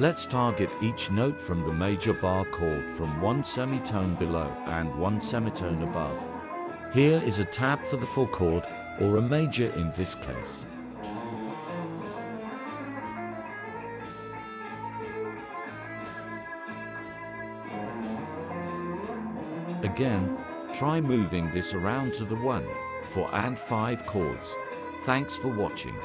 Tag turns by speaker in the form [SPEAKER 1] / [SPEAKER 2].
[SPEAKER 1] Let's target each note from the major bar chord from one semitone below and one semitone above. Here is a tab for the full chord, or a major in this case. Again, try moving this around to the 1, 4 and 5 chords. Thanks for watching.